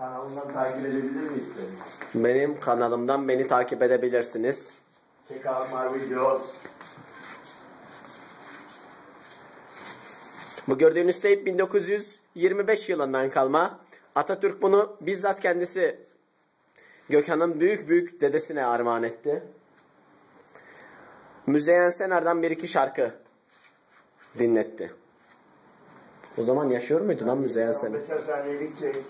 Kanalından takip edebilir miyiz seni? Benim kanalımdan beni takip edebilirsiniz. Check out my videos. Bu gördüğünüz teyp 1925 yılından kalma. Atatürk bunu bizzat kendisi Gökhan'ın büyük büyük dedesine armağan etti. Müzeyyen Senar'dan bir iki şarkı dinletti. O zaman yaşıyor muydu lan Müzeyyen Senar? 15 saniyelik çek. Şey.